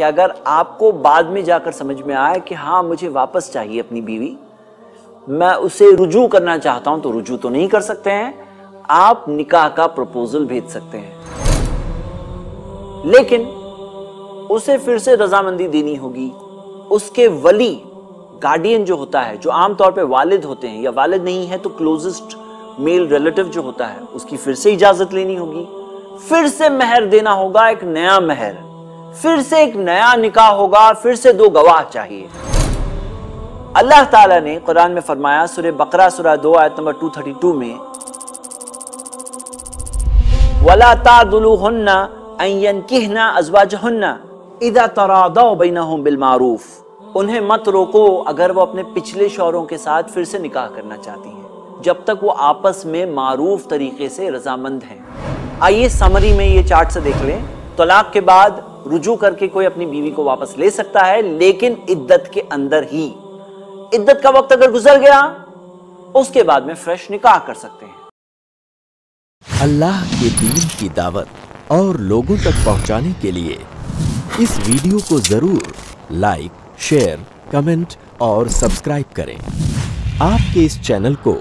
कि अगर आपको बाद में जाकर समझ में आए कि हाँ मुझे वापस चाहिए अपनी बीवी, मैं उसे रुजू करना चाहता हूँ तो रुजू तो नहीं कर सकते हैं। आप निकाह का प्रपोजल भेज सकते हैं। लेकिन उसे फिर से रजामंदी देनी होगी। उसके वली गार्डियन जो होता है, जो आमतौर पे वालिद होते हैं, या वालिद नहीं है तो क्लोजेस्ट मेल रिलेटिव जो होता है, उसकी फिर से इजाज़त लेनी होगी। फिर से मेहर देना होगा, एक नया मेहर। फिर से एक नया निकाह होगा, फिर से दो गवाह चाहिए। अल्लाह ताला ने कुरान में फरमाया सुरे बकरा सुरा दो, आयत नंबर 232 में, वला तादुलुहुन्ना अयन किहना अजवाजहुन्ना इदा तरादौ बैनहुम बिल मारूफ। उन्हें मत रोको अगर वो अपने पिछले शौरों के साथ फिर से निकाह करना चाहती हैं, जब तक वो आपस में मारूफ तरीके से रजामंद हैं। आइए समरी में ये चार्ट से देख लें। तलाक के बाद रुजू करके कोई अपनी बीवी को वापस ले सकता है, लेकिन इद्दत के अंदर ही। इद्दत का वक्त अगर गुजर गया, उसके बाद में फ्रेश निकाह कर सकते हैं। अल्लाह के दीन की दावत और लोगों तक पहुँचाने के लिए इस वीडियो को ज़रूर लाइक शेयर कमेंट और सब्सक्राइब करें। आपके इस चैनल को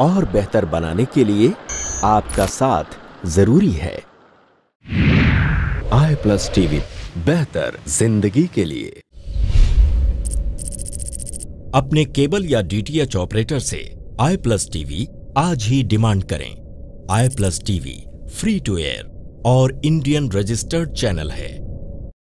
और बेहतर बनाने के लिए आपका साथ ज़रूरी है। आई प्लस टीवी बेहतर ज़िंदगी के लिए। अपने केबल या डीटीएच ऑपरेटर से आई प्लस टीवी आज ही डिमांड करें। I plus TV free to air और इंडियन रजिस्टर्ड चैनल है।